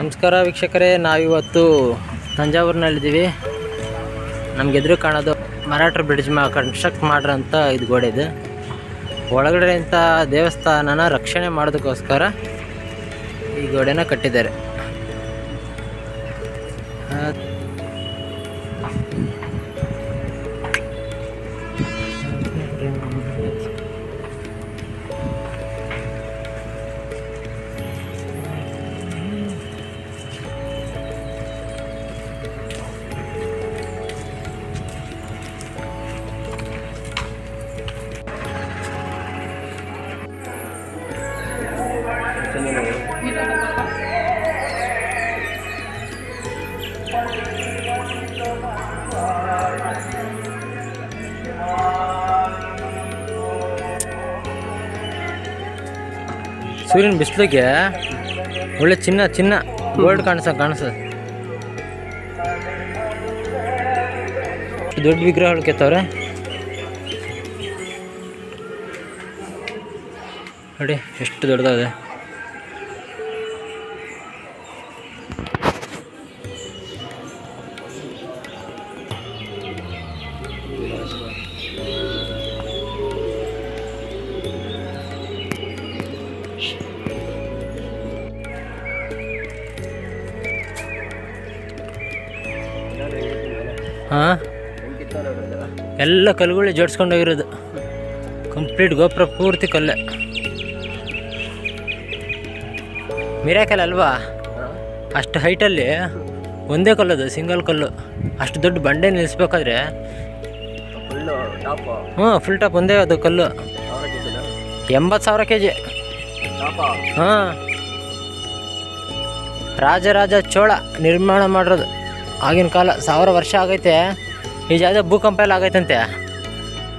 ನಮಸ್ಕಾರ ವೀಕ್ಷಕರೇ, ನಾವಿವತ್ತು ತಂಜಾವೂರಿನಲ್ಲಿದ್ದೀವಿ. ನಮ್ಗೆ ಎದುರು ಕಾಣೋದು ಮರಾಠ ಬ್ರಿಡ್ಜ್ ಮಾ ಕನ್ಸ್ಟ್ರಕ್ಟ್ ಮಾಡ್ರಂಥ ಇದು ಗೋಡೆ ಇದೆ. ಒಳಗಡೆ ಇಂಥ ದೇವಸ್ಥಾನನ ರಕ್ಷಣೆ ಮಾಡೋದಕ್ಕೋಸ್ಕರ ಈ ಗೋಡೆನ ಕಟ್ಟಿದ್ದಾರೆ. ಸೂರ್ಯನ ಬಿಸಿಲಿಗೆ ಒಳ್ಳೆ ಚಿನ್ನ ಚಿನ್ನ ಗೋಲ್ಡ್ ಕಾಣಿಸ ಕಾಣಿಸ್ತದೆ ದೊಡ್ಡ ವಿಗ್ರಹಗಳು ಕೆತ್ತವ್ರೆ. ನೋಡಿ ಎಷ್ಟು ದೊಡ್ಡದಾಗಿದೆ. ಹಾಂ? ಎಲ್ಲ ಕಲ್ಲುಗಳೇ ಜೋಡಿಸ್ಕೊಂಡೋಗಿರೋದು ಕಂಪ್ಲೀಟ್ ಗೋಪುರ ಪೂರ್ತಿ ಕಲ್ಲೆ. ಮಿರಾಕಲ್ ಅಲ್ವಾ? ಅಷ್ಟು ಹೈಟಲ್ಲಿ ಒಂದೇ ಕಲ್ಲದು ಸಿಂಗಲ್ ಕಲ್ಲು. ಅಷ್ಟು ದೊಡ್ಡ ಬಂಡೆ ನಿಲ್ಲಿಸ್ಬೇಕಾದ್ರೆ ಹ್ಞೂ ಫುಲ್ ಟಾಪ್ ಒಂದೇ ಅದು ಕಲ್ಲು. ಎಂಬತ್ತು ಸಾವಿರ ಕೆ ಜಿ ಹಾಂ ರಾಜರಾಜ ಚೋಳ ನಿರ್ಮಾಣ ಮಾಡಿರೋದು. ಆಗಿನ ಕಾಲ ಸಾವಿರ ವರ್ಷ ಆಗೈತೆ. ಈ ಜಾಗ ಭೂಕಂಪ ಎಲ್ಲ ಆಗೈತಂತೆ.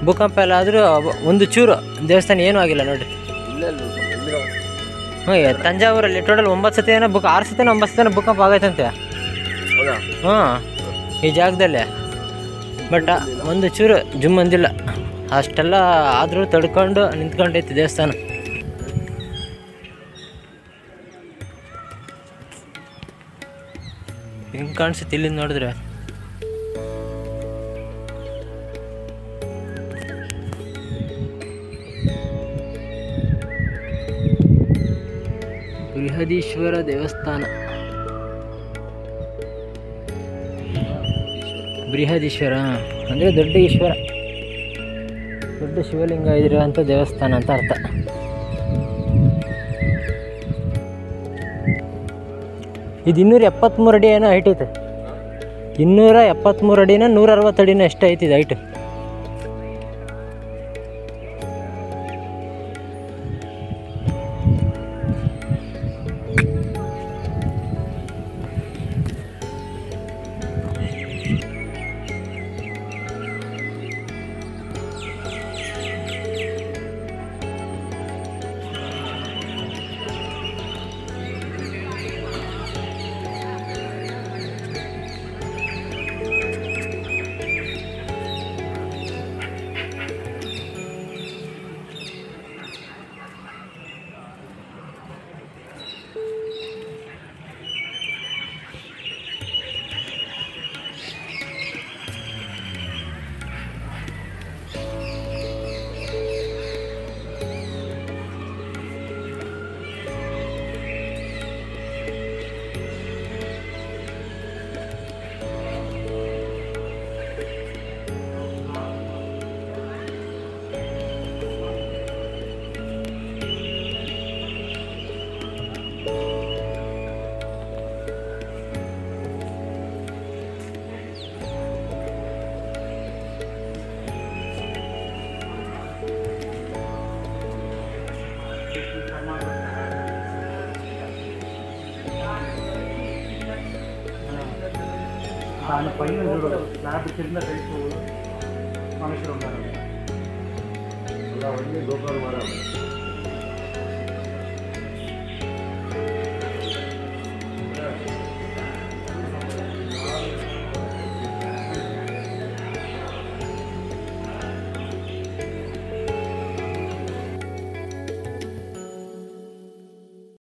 ಭೂಕಂಪ ಎಲ್ಲ ಆದರೂ ಒಂದು ಚೂರು ದೇವಸ್ಥಾನ ಏನೂ ಆಗಿಲ್ಲ ನೋಡಿ ಹ್ಞೂ ತಂಜಾವೂರಲ್ಲಿ ಟೋಟಲ್ ಒಂಬತ್ತು ಸತಿ ಏನೋ ಬುಕ್ ಆರು ಸತಿ ಒಂಬತ್ತು ಸತಿ ಭೂಕಂಪ ಆಗೈತಂತೆ. ಹ್ಞೂ ಈ ಜಾಗದಲ್ಲೇ. ಬಟ್ ಒಂದು ಚೂರು ಜುಮ್ ಅಂದಿಲ್ಲ. ಅಷ್ಟೆಲ್ಲ ಆದರೂ ತಡ್ಕೊಂಡು ನಿಂತ್ಕೊಂಡೈತಿ ದೇವಸ್ಥಾನ. ಹೆಂಗೆ ಕಾಣಿಸುತ್ತೆ ಇಲ್ಲಿಂದ ನೋಡಿದ್ರೆ? ಬೃಹದೀಶ್ವರ ದೇವಸ್ಥಾನ. ಬೃಹದೀಶ್ವರ, ಅಂದರೆ ದೊಡ್ಡ ಈಶ್ವರ. ದೊಡ್ಡ ಶಿವಲಿಂಗ ಇದಿರುವಂಥ ದೇವಸ್ಥಾನ ಅಂತ ಅರ್ಥ. ಇದು ಇನ್ನೂರ ಎಪ್ಪತ್ತ್ಮೂರು ಅಡಿ ಏನೋ ಹೈಟ್ ಐತೆ. ಇನ್ನೂರ ಎಪ್ಪತ್ತ್ಮೂರು ಅಡಿನ ನೂರ ಅರವತ್ತು ಅಡಿನ ಎಷ್ಟು ಐತಿ ಇದು ಹೈಟ್ దానిపైన చూడు స్లాబ్ కింద రైతు మనుషులు ఉన్నారు. అలా ఉంది గోపాల్ వారాలు